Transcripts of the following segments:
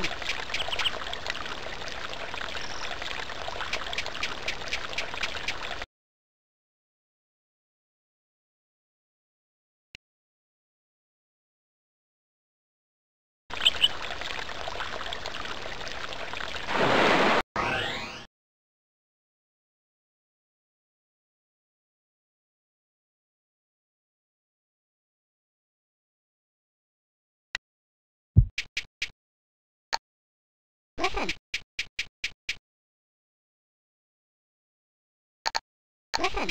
Listen. Listen.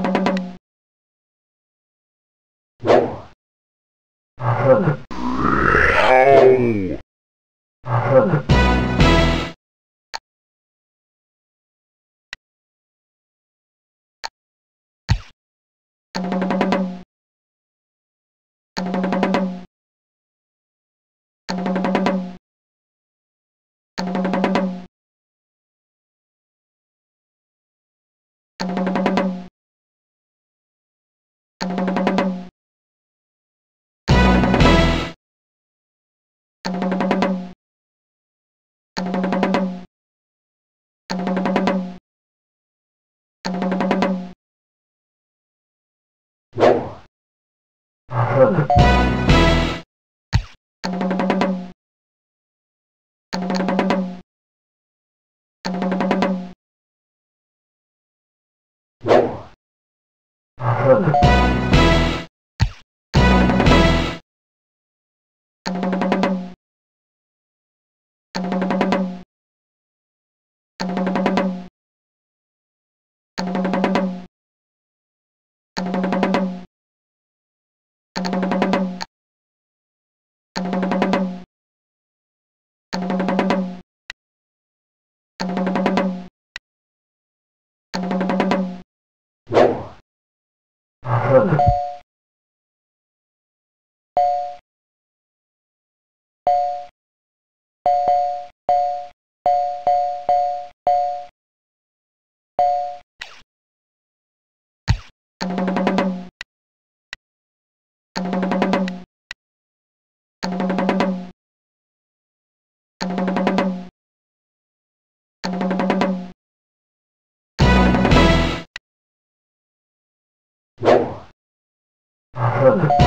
Oh. Huh.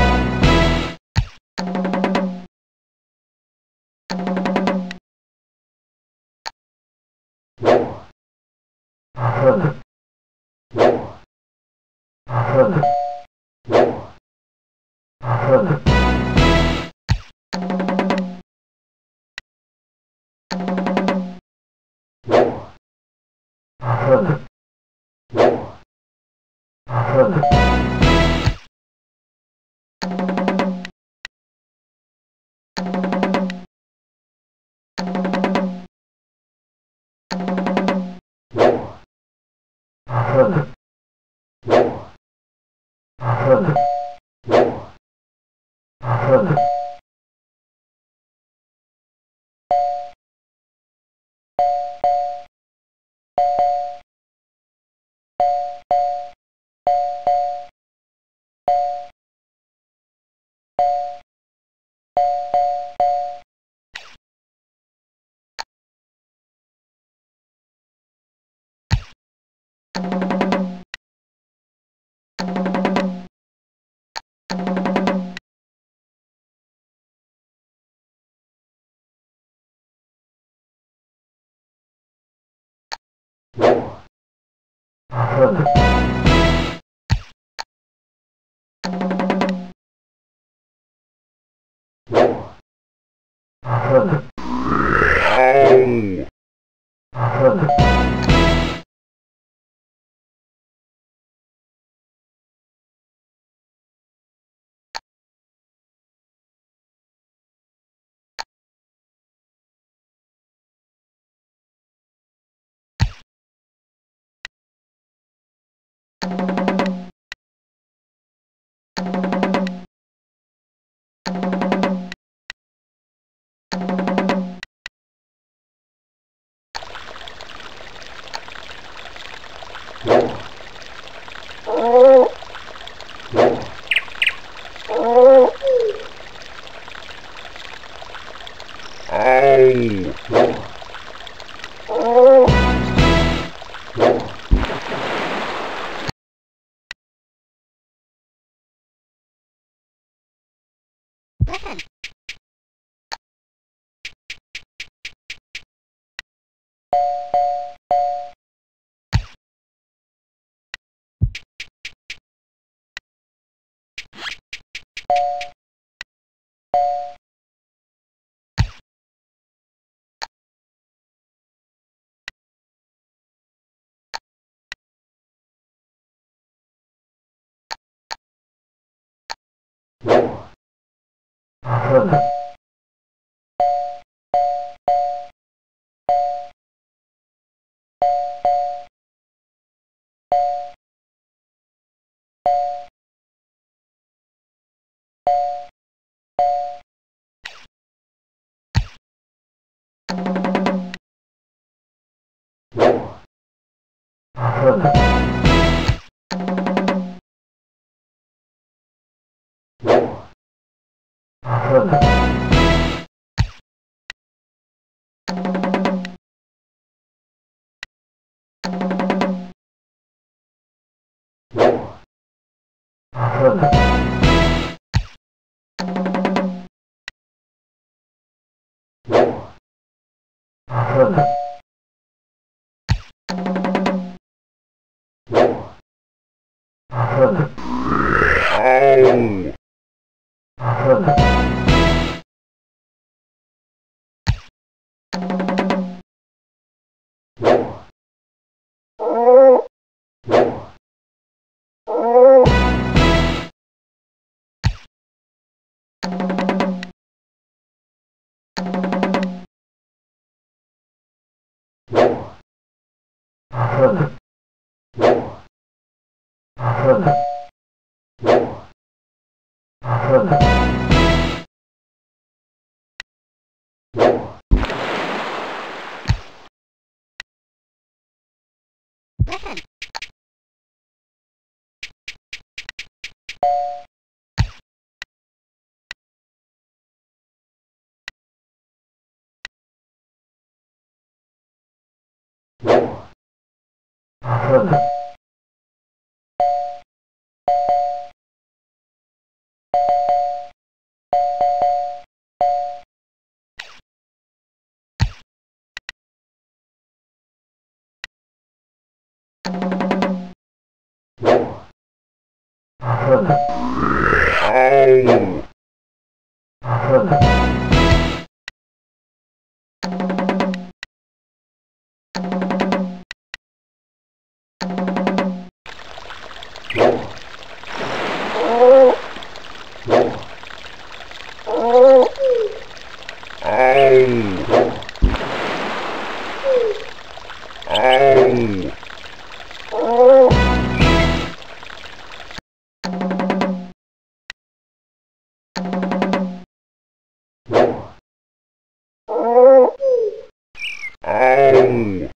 go.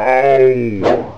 Ow!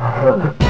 Ow!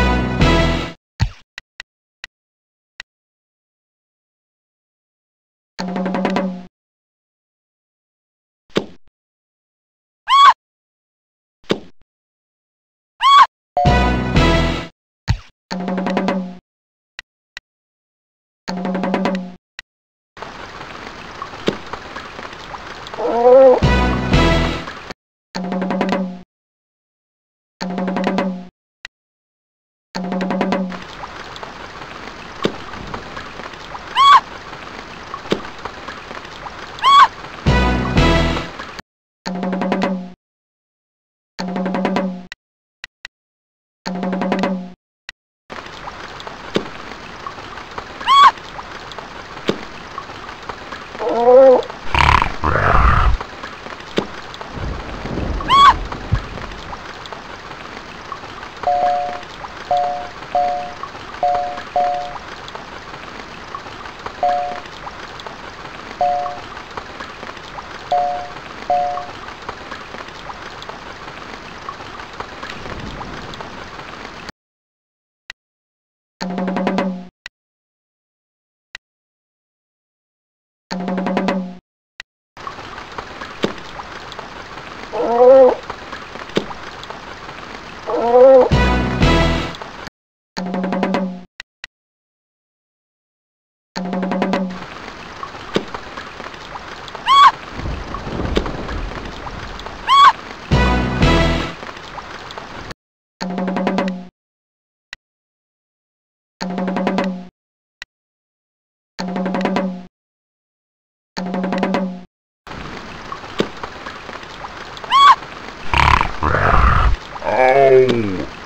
Ow!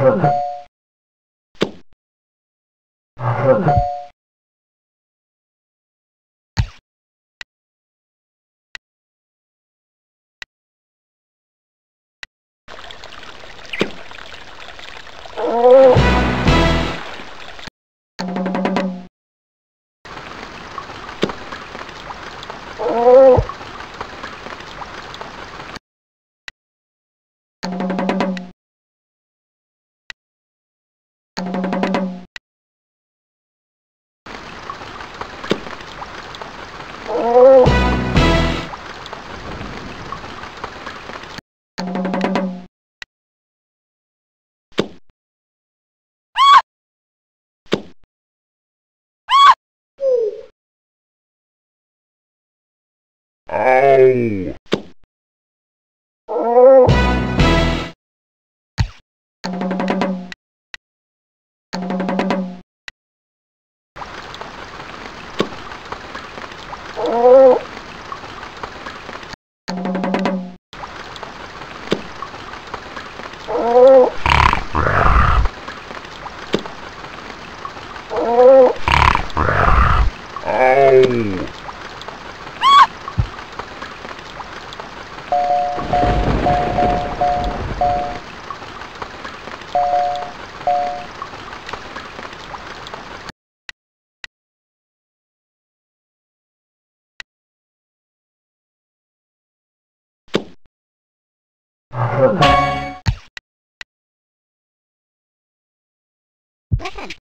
Gracias. Ow! Bam!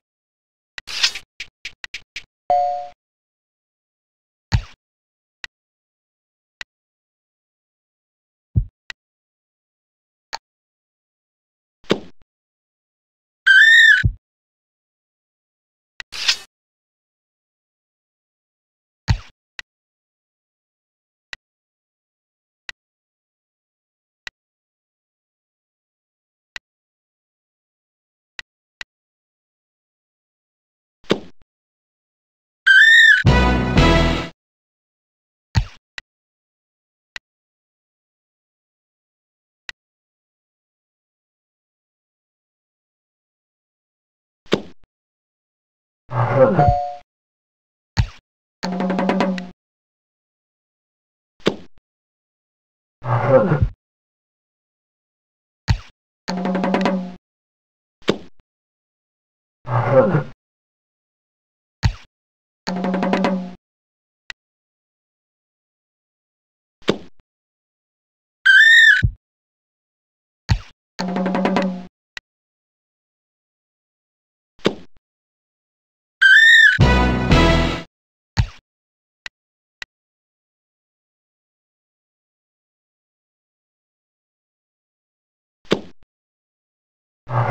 Ha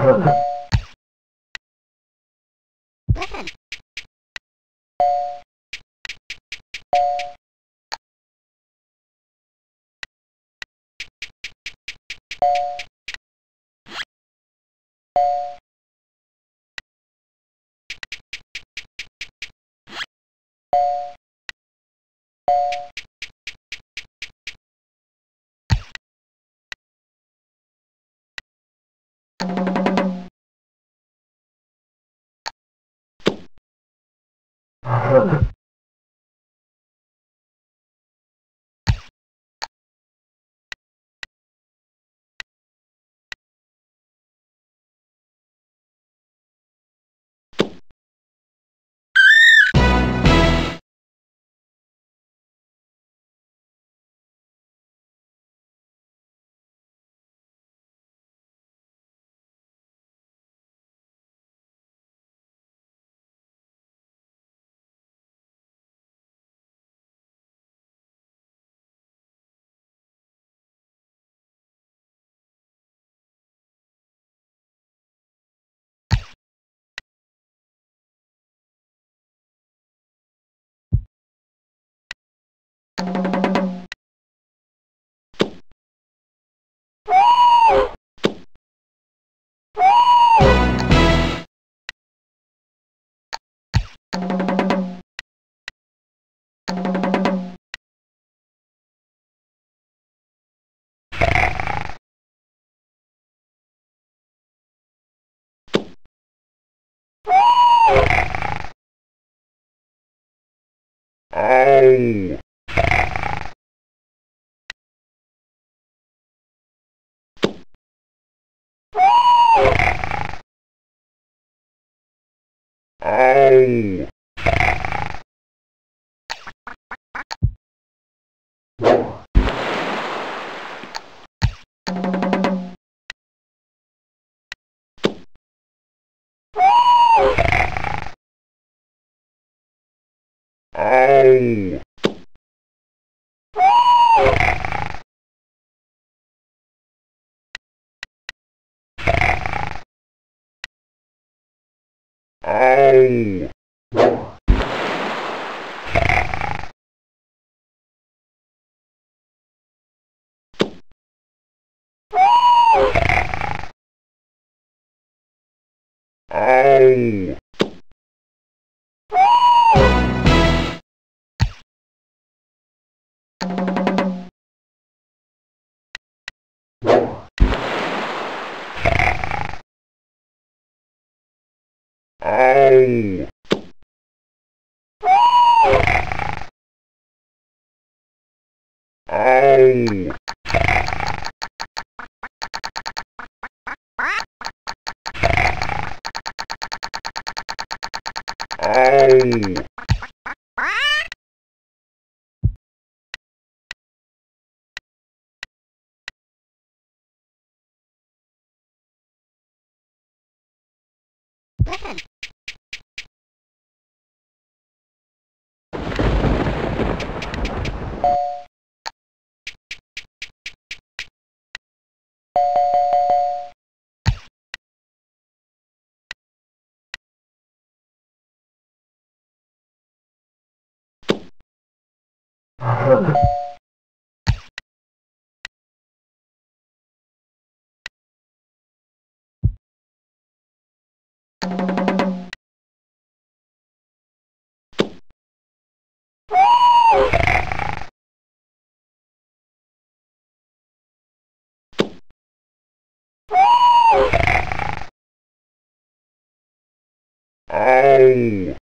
Gracias. Yeah. Ow! Ow! Go! Ow! Ow! Roll.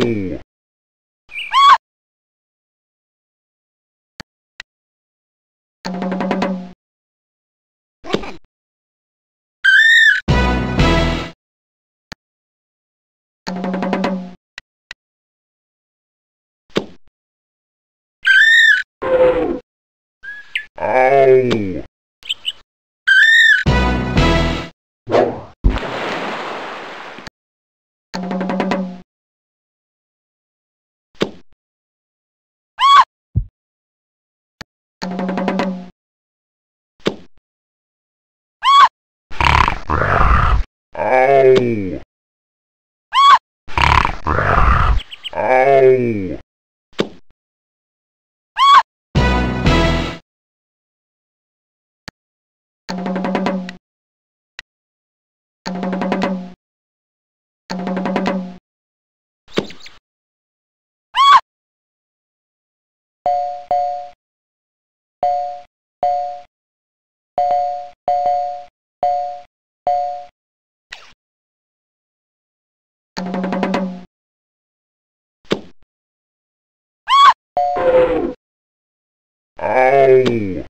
Hey. Tchau!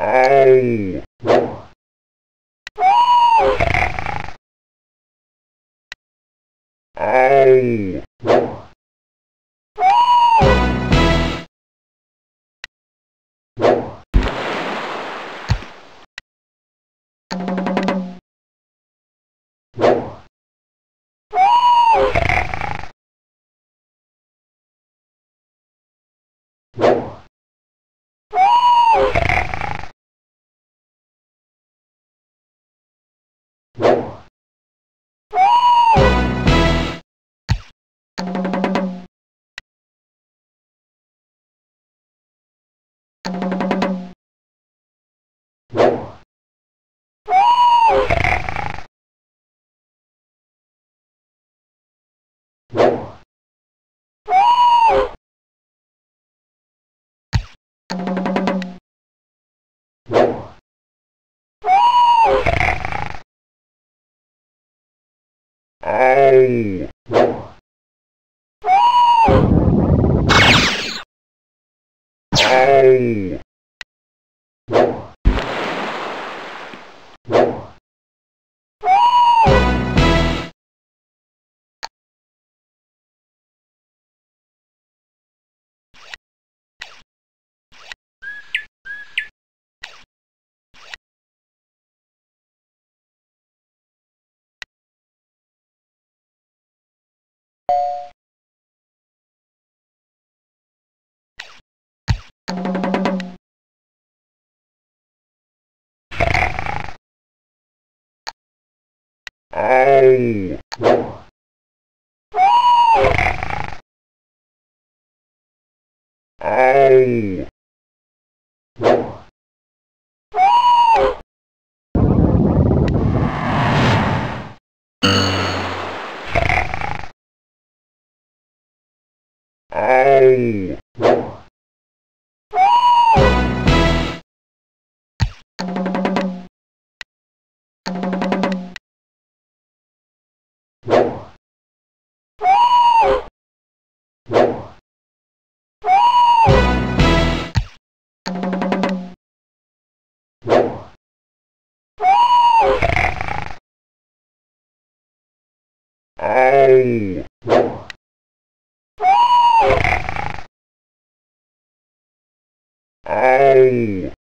Ow. very Ow. Ow. Ow. Ow.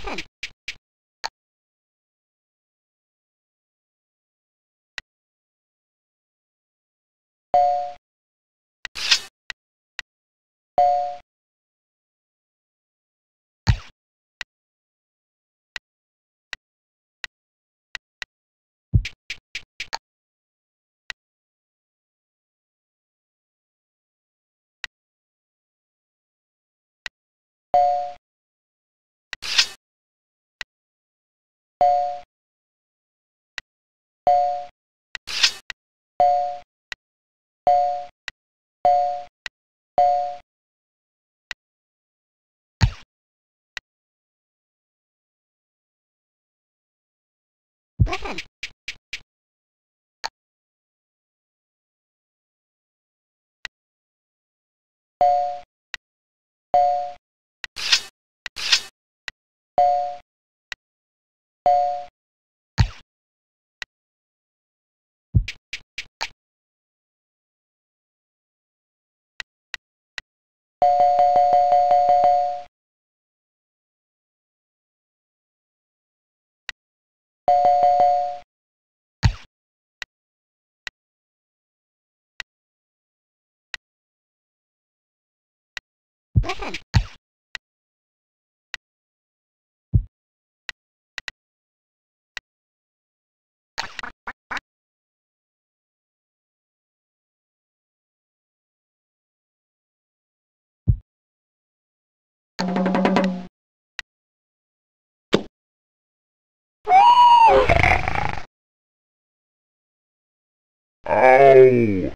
bad. Welcome. you Ow.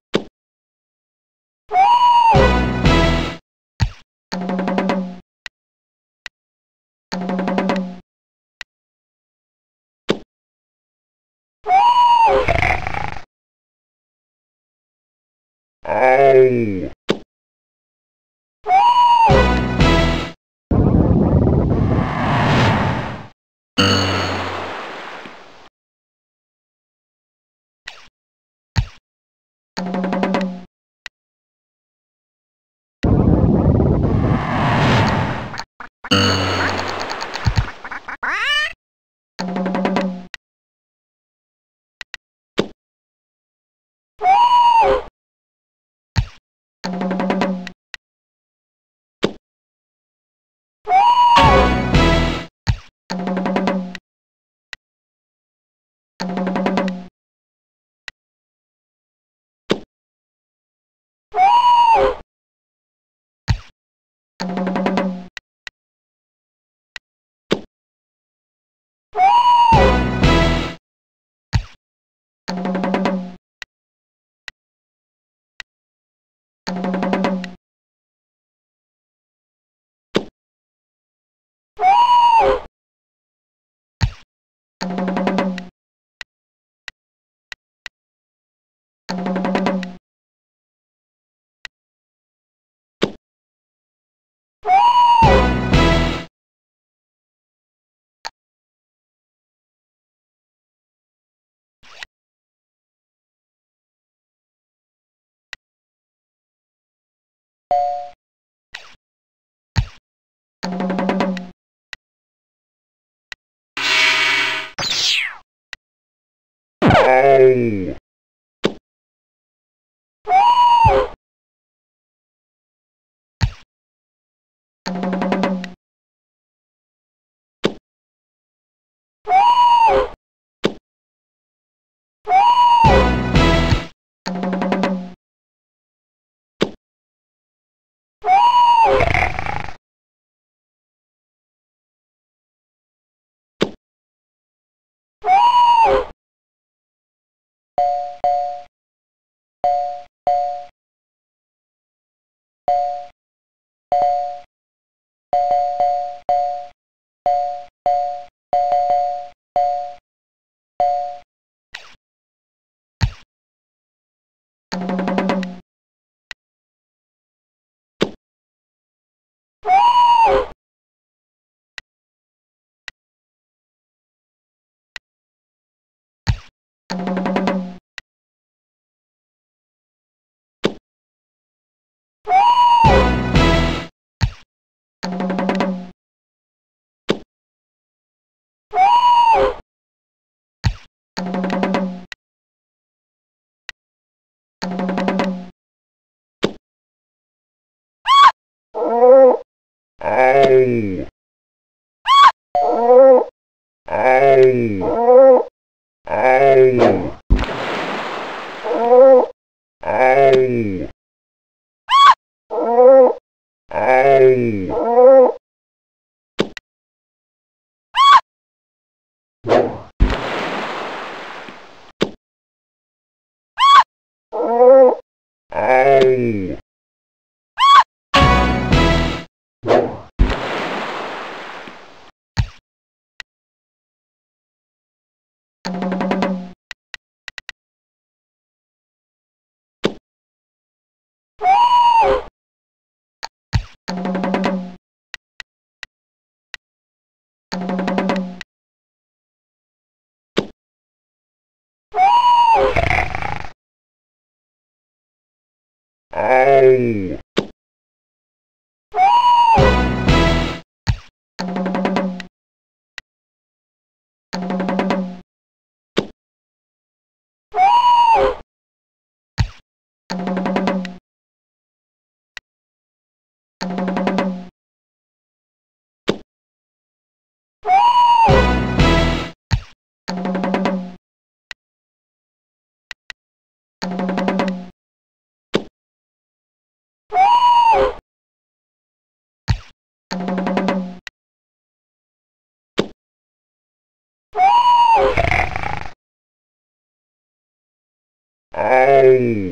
Hey. un Boom.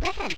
Listen.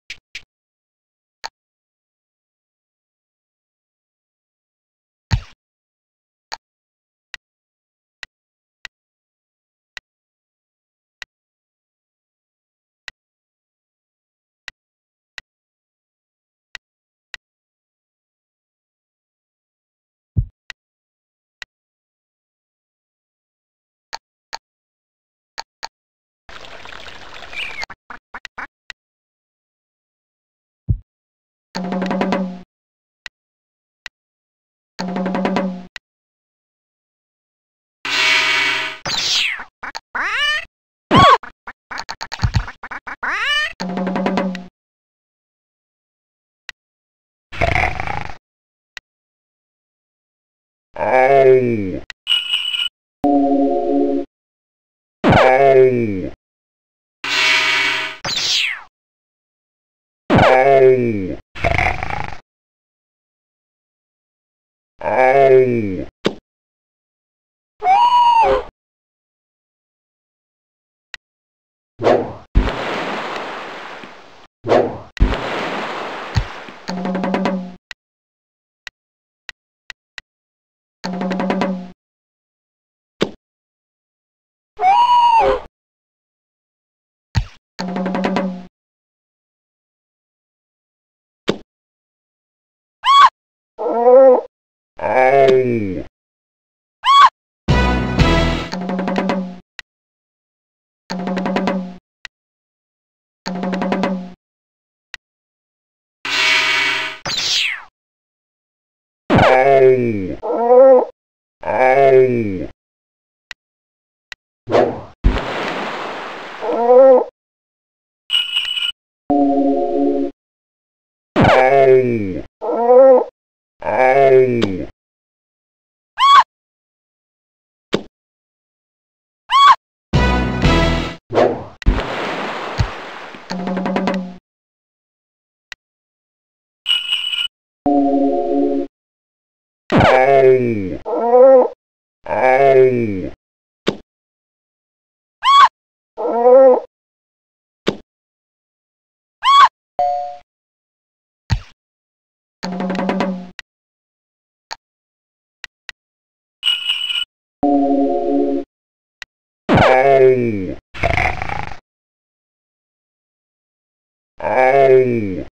Ow. Ow. Ow. Ow. Whoa! go.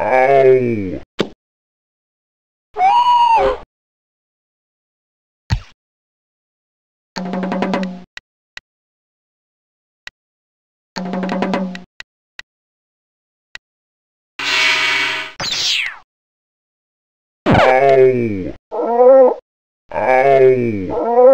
Ow. Ow. Ow.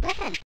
Welcome.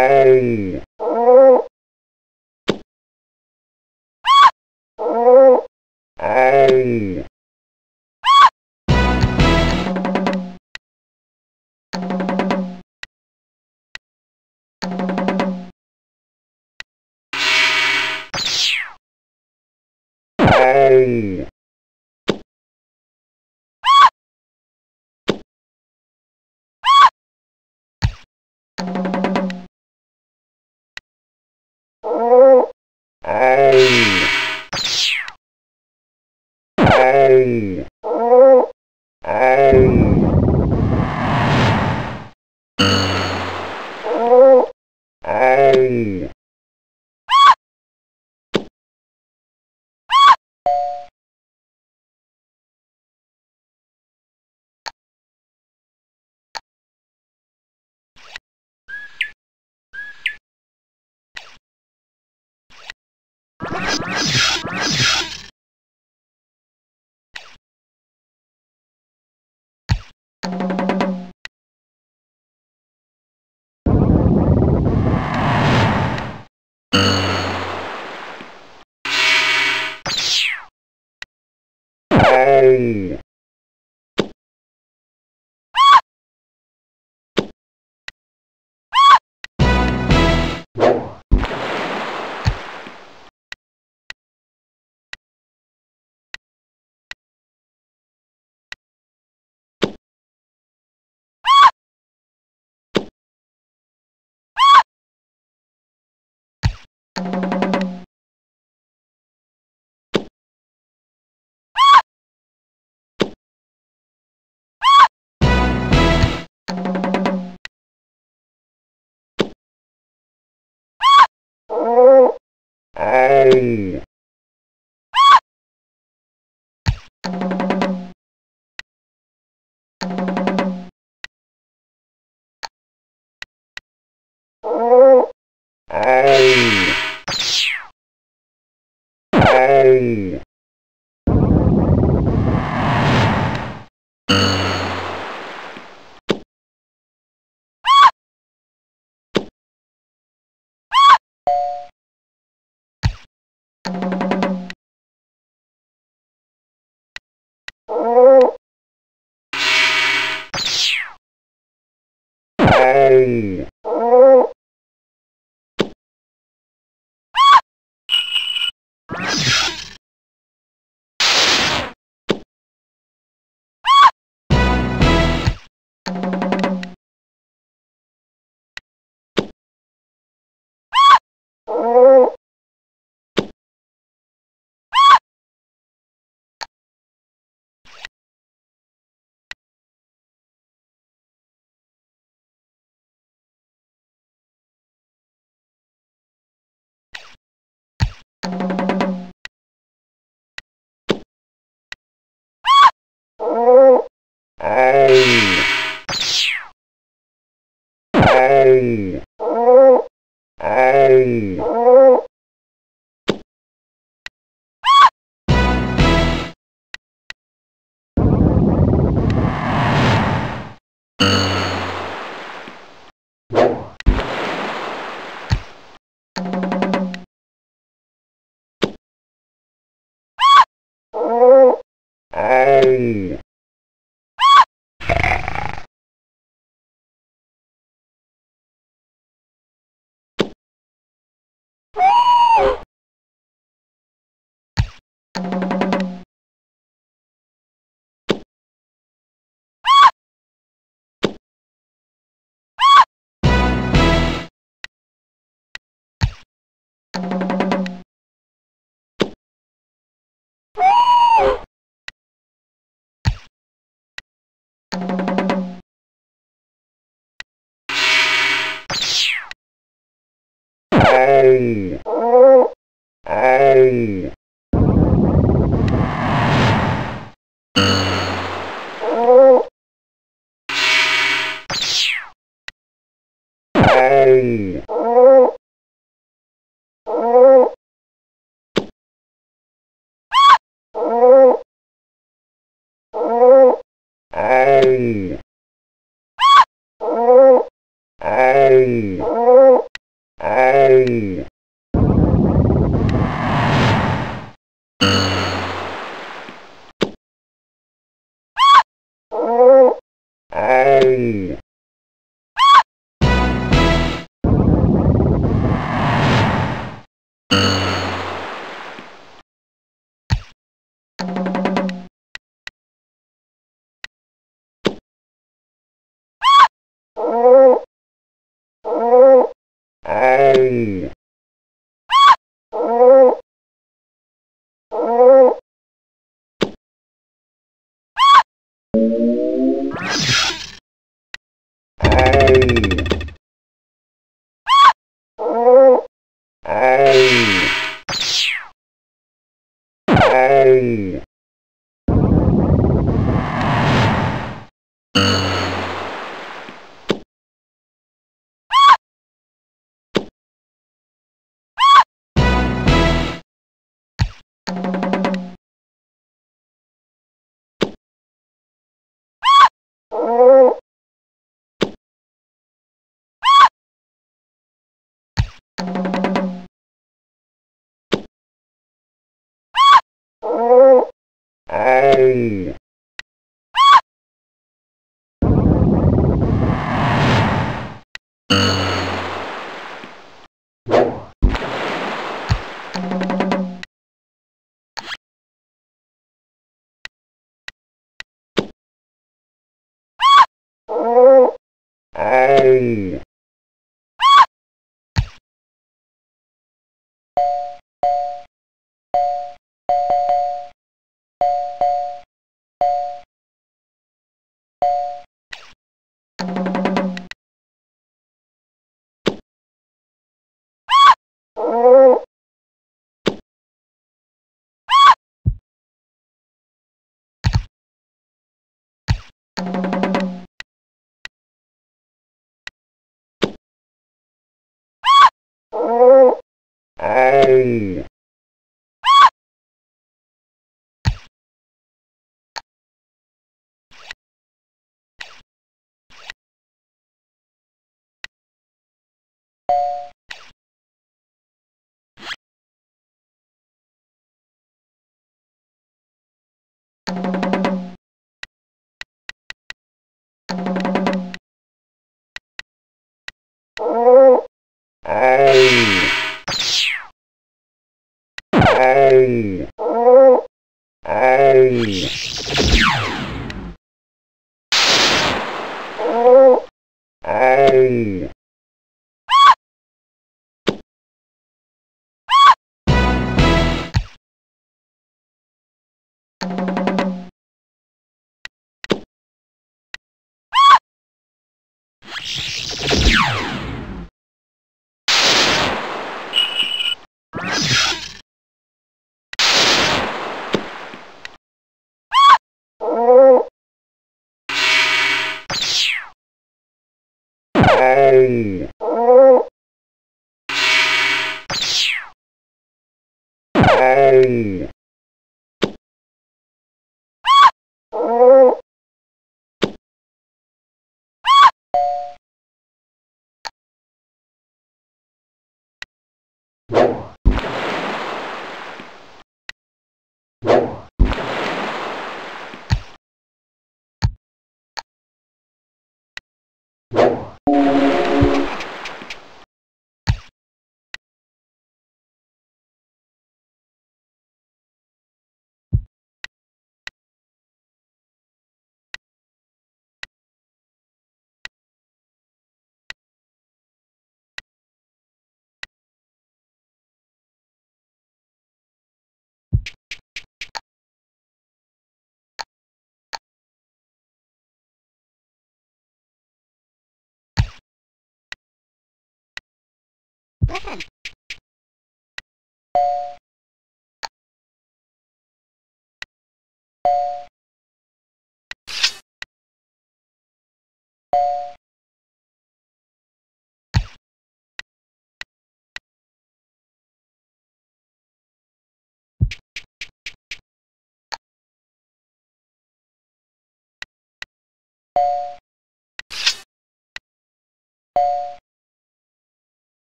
No! Oh! Ow! Hey. Go ahead.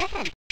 Listen